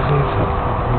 disease.